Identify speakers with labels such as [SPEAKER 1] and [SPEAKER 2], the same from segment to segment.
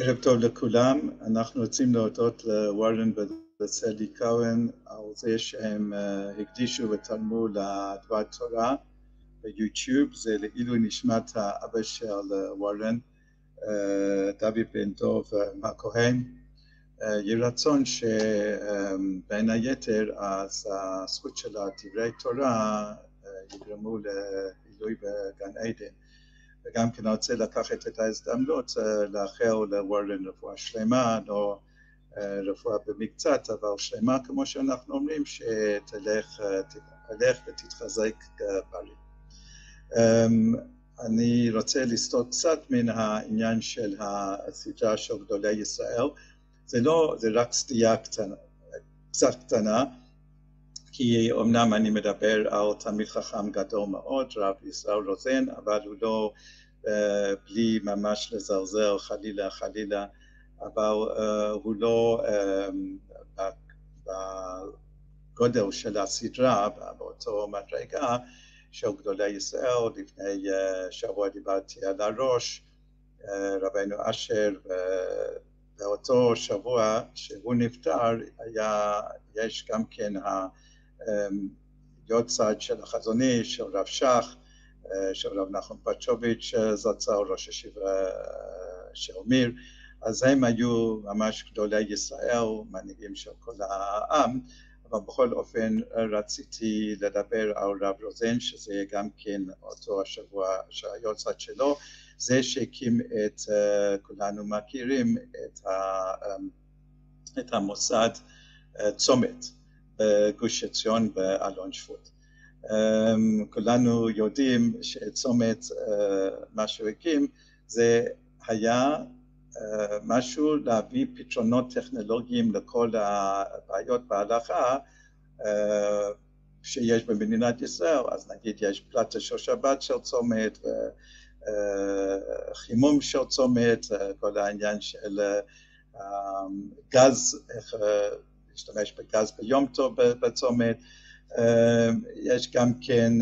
[SPEAKER 1] ערב טוב לכולם, אנחנו רוצים להודות לוורן ולסלי כהן על זה שהם הקדישו ותרמו לדבר תורה ביוטיוב, זה לעילוי נשמת האבא של וורן, דוד בן דוב הכהן. יהי רצון שבין היתר אז הזכות של דברי תורה יגרמו לעילוי בגן עדן. וגם כן רוצה לקחת את ההזדמנות לאחל לוורן רפואה שלמה, לא רפואה במקצת, אבל שלמה כמו שאנחנו אומרים, שתלך ותתחזק בריא. אני רוצה לסטות קצת מן העניין של הסדרה של גדולי ישראל, זה לא, זה רק סטייה קטנה, קצת קטנה, כי אמנם אני מדבר על תלמיד חכם גדול מאוד, רב ישראל רוזן, אבל הוא לא בלי ממש לזלזל חלילה חלילה, אבל הוא לא בגודל של הסדרה, באותו מדרגה של גדולי ישראל, לפני שבוע דיברתי על הראש, רבנו אשר, באותו שבוע שהוא נפטר, היה, יש גם כן היוצד של החזון איש, של רב שך, של רב נחום פצ'וביץ' זצ"ל, ראש ישיבה של מיר, אז הם היו ממש גדולי ישראל, מנהיגים של כל העם, אבל בכל אופן רציתי לדבר על רב רוזן, שזה גם כן אותו השבוע שהיוצד שלו, זה שהקים את, כולנו מכירים את, את המוסד צומת בגוש עציון באלון שבות. כולנו יודעים שצומת, מה שהוא הקים, זה היה משהו להביא פתרונות טכנולוגיים לכל הבעיות בהלכה שיש במדינת ישראל, אז נגיד יש פלטה של שבת של צומת וחימום של צומת, כל העניין של גז, איך להשתמש בגז ביום טוב בצומת, יש גם כן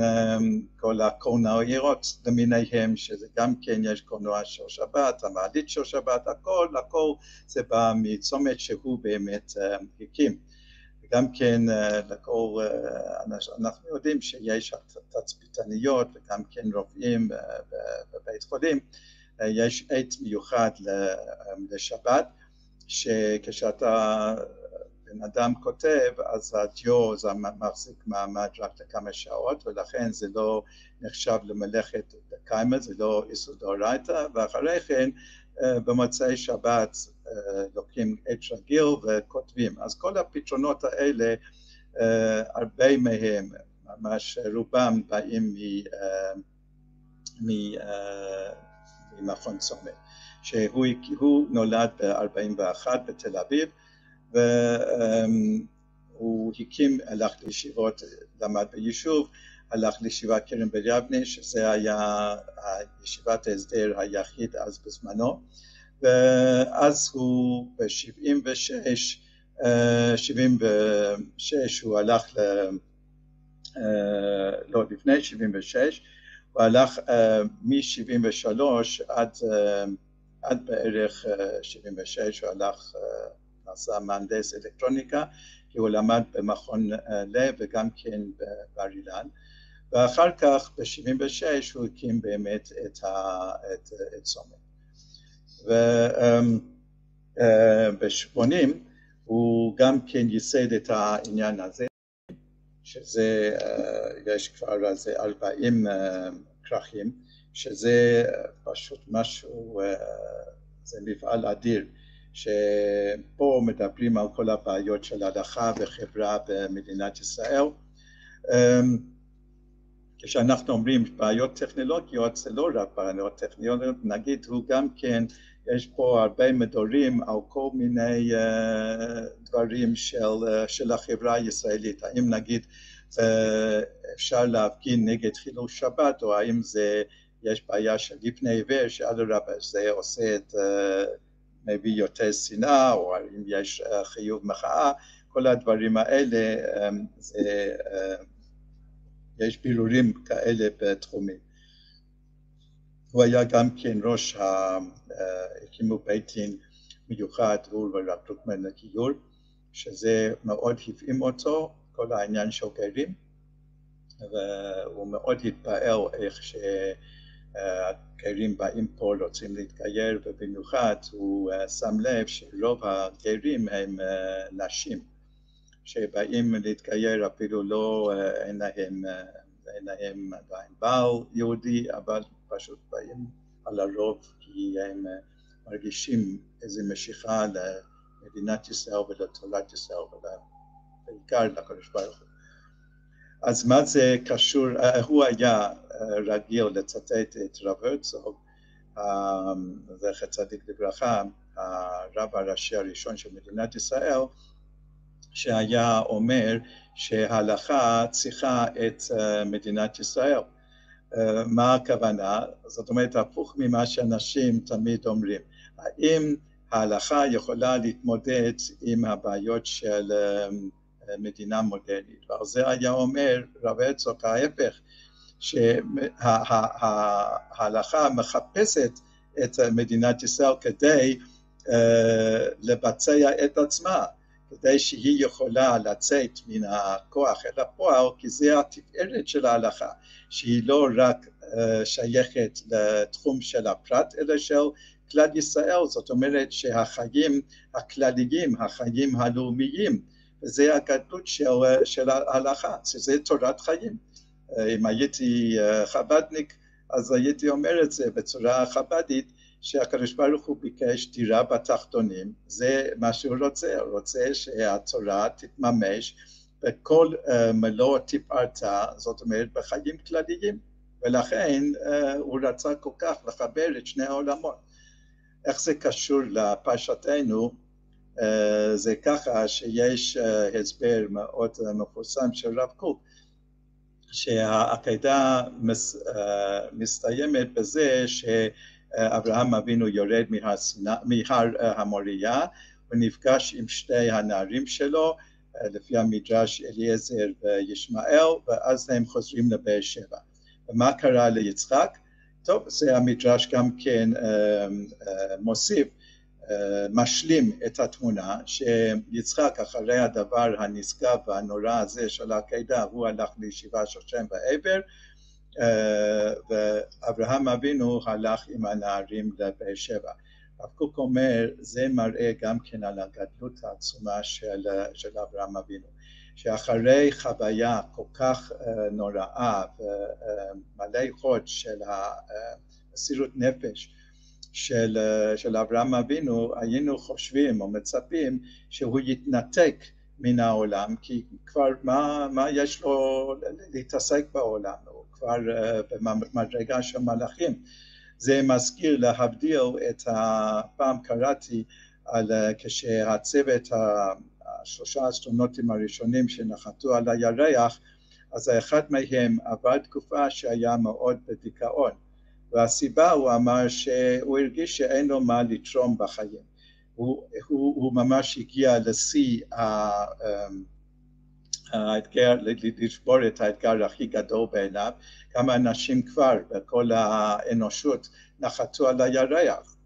[SPEAKER 1] כל הקולנועיות למיניהם, שזה גם כן יש קולנוע של שבת, המעלית של שבת, הכל, הכל זה בא מצומת שהוא באמת הקים. וגם כן לכל, אנחנו יודעים שיש תצפיתניות וגם כן רופאים בבית חולים, יש עת מיוחד לשבת, שכשאתה בן אדם כותב, אז הדיו זה מחזיק מעמד רק לכמה שעות, ולכן זה לא נחשב למלאכת קיימא, זה לא איסור דאורייתא, ואחרי כן במוצאי שבת לוקחים עט רגיל וכותבים. אז כל הפתרונות האלה, הרבה מהם, ממש רובם באים ממכון צומת, שהוא נולד ב-41 בתל אביב, והוא הקים, הלך לישיבות, למד ביישוב, הלך לישיבת כרם ביבנה, שזה היה ישיבת ההסדר היחיד אז בזמנו, ואז הוא ב-76, 76 הוא הלך, ל... לא לפני 76, הוא הלך מ-73 עד, עד בערך 76, הוא הלך נעשה מהנדס אלקטרוניקה, כי הוא למד במכון לב וגם כן בבר אילן, ואחר כך ב-76 הוא הקים באמת את, את צומת. וב-80 הוא גם כן ייסד את העניין הזה, שזה, יש כבר איזה 40 כרכים, שזה פשוט משהו, זה מפעל אדיר. שפה מדברים על כל הבעיות של הלכה וחברה במדינת ישראל. כשאנחנו אומרים בעיות טכנולוגיות זה לא רק בעיות טכנולוגיות, נגיד הוא גם כן, יש פה הרבה מדורים על כל מיני דברים של, של החברה הישראלית, האם נגיד אפשר להפגין נגד חילול שבת או האם זה, יש בעיה של לפני עיוור שאדרבה זה עושה את מביא יותר שנאה, או אם יש חיוב מחאה, כל הדברים האלה, זה, יש בירורים כאלה בתחומים. הוא היה גם כן ראש, הקימו בית דין מיוחד הוא ורב דרוקמן לגיור, שזה מאוד הפעים אותו, כל העניין של גרים, והוא מאוד התפעל איך שהגרים באים פה רוצים להתגייר, ובמיוחד הוא שם לב שרוב הגרים הם נשים, שבאים להתגייר אפילו לא, אין להם, אין להם עדיין בעל יהודי, אבל פשוט באים על הרוב כי הם מרגישים איזו משיכה למדינת ישראל ולתורת ישראל ובעיקר לקדוש ברוך הוא. אז מה זה קשור, הוא היה רגיל לצטט את רב הרצוג, זכר צדיק לברכה, הרב הראשי הראשון של מדינת ישראל, שהיה אומר שההלכה צריכה את מדינת ישראל. מה הכוונה? זאת אומרת הפוך ממה שאנשים תמיד אומרים. האם ההלכה יכולה להתמודד עם הבעיות של מדינה מודרנית. ועל זה היה אומר רב הרצוג ההפך שההלכה מחפשת את מדינת ישראל כדי לבצע את עצמה כדי שהיא יכולה לצאת מן הכוח אל הפועל כי זה התפארת של ההלכה שהיא לא רק שייכת לתחום של הפרט אלא של כלל ישראל, זאת אומרת שהחיים הכלליים, החיים הלאומיים, וזה הגדלות של, של ההלכה, שזה תורת חיים. אם הייתי חב"דניק אז הייתי אומר את זה בצורה חב"דית שהקדוש ברוך הוא ביקש דירה בתחתונים, זה מה שהוא רוצה, הוא רוצה שהתורה תתממש בכל מלוא תפארתה, זאת אומרת בחיים כלליים, ולכן הוא רצה כל כך לחבר את שני העולמות. איך זה קשור לפרשתנו? זה ככה שיש הסבר מאוד מפורסם של רב קוק שהעקדה מסתיימת בזה שאברהם אבינו יורד מהר המוריה ונפגש עם שתי הנערים שלו לפי המדרש אליעזר וישמעאל ואז הם חוזרים לבאר שבע ומה קרה ליצחק? טוב, זה המדרש גם כן מוסיף, משלים את התמונה שיצחק אחרי הדבר הנשגב והנורא הזה של העקדה הוא הלך לישיבה של שם ועבר ואברהם אבינו הלך עם הנערים לבאר שבע. הרב קוק אומר זה מראה גם כן על הגדלות העצומה של, של אברהם אבינו שאחרי חוויה כל כך נוראה ומלא חוד של המסירות נפש של, של אברהם אבינו היינו חושבים או מצפים שהוא יתנתק מן העולם כי כבר מה, מה יש לו להתעסק בעולם? הוא כבר במדרגה של מלאכים. זה מזכיר להבדיל את הפעם קראתי על כשהצוות השלושה האסטרונוטים הראשונים שנחתו על הירח, אז האחד מהם עבר תקופה שהיה מאוד בדיכאון, והסיבה הוא אמר שהוא הרגיש שאין לו מה לתרום בחיים, הוא, הוא, הוא ממש הגיע לשיא האתגר, לשבור את האתגר הכי גדול בעיניו, כמה אנשים כבר בכל האנושות נחתו על הירח,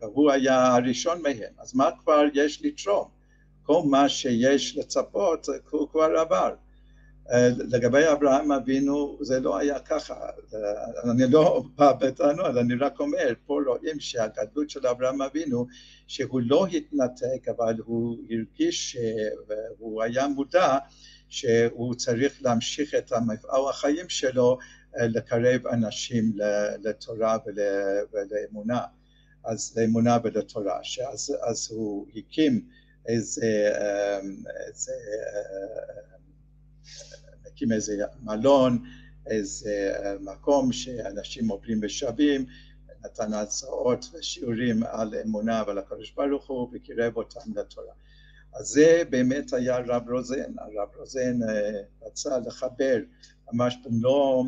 [SPEAKER 1] הוא היה הראשון מהם, אז מה כבר יש לתרום? כל מה שיש לצפות הוא כבר עבר. לגבי אברהם אבינו זה לא היה ככה, אני לא בא בטענות, אני רק אומר, פה רואים שהגדלות של אברהם אבינו שהוא לא התנתק אבל הוא הרגיש והוא היה מודע שהוא צריך להמשיך את המפעל החיים שלו לקרב אנשים לתורה ולאמונה, אז לאמונה ולתורה, אז, אז הוא הקים איזה, איזה, מקים איזה מלון, איזה מקום שאנשים עוברים ושבים, נתן הצעות ושיעורים על אמונה ועל הקדוש ברוך הוא וקירב אותם לתורה. אז זה באמת היה רב רוזן, הרב רוזן רצה לחבר ממש במלוא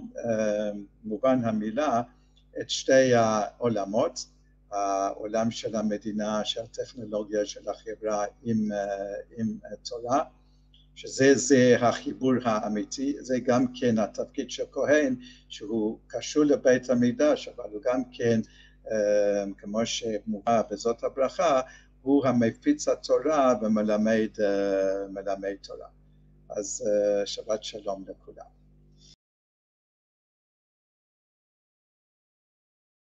[SPEAKER 1] מובן המילה את שתי העולמות העולם של המדינה, של הטכנולוגיה, של החברה עם, עם תורה שזה זה החיבור האמיתי, זה גם כן התפקיד של כהן שהוא קשור לבית המקדש אבל הוא גם כן כמו שמובא בזאת הברכה הוא המפיץ התורה ומלמד תורה. אז שבת שלום לכולם